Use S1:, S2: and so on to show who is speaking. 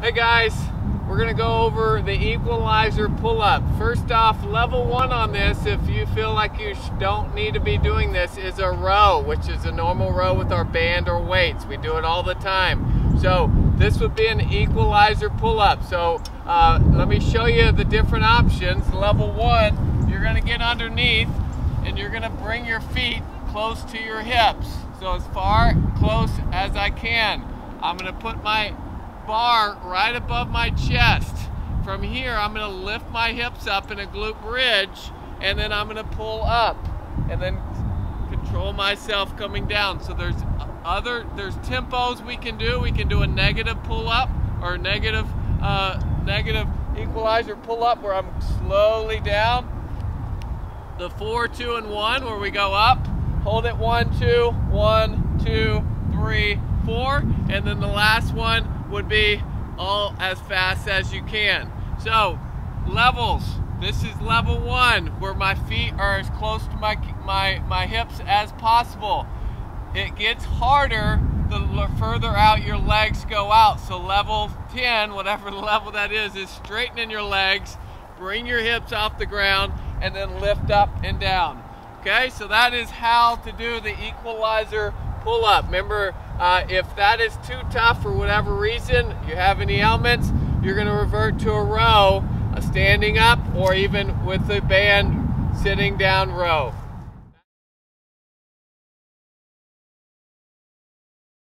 S1: Hey guys, we're gonna go over the equalizer pull-up. First off, level one on this, if you feel like you don't need to be doing this, is a row, which is a normal row with our band or weights. We do it all the time. So this would be an equalizer pull-up. So uh, let me show you the different options. Level one, you're gonna get underneath and you're gonna bring your feet close to your hips. So as far close as I can. I'm gonna put my bar right above my chest. From here, I'm gonna lift my hips up in a glute bridge, and then I'm gonna pull up, and then control myself coming down. So there's other, there's tempos we can do. We can do a negative pull up, or negative, uh, negative equalizer pull up where I'm slowly down. The four, two, and one where we go up, hold it one, two, one, two, three, four, and then the last one would be all as fast as you can. So levels, this is level one where my feet are as close to my, my, my hips as possible. It gets harder the further out your legs go out. So level 10, whatever level that is, is straightening your legs, bring your hips off the ground, and then lift up and down. Okay, so that is how to do the equalizer pull up. Remember, uh, if that is too tough for whatever reason, you have any ailments, you're going to revert to a row, a standing up, or even with the band sitting down row.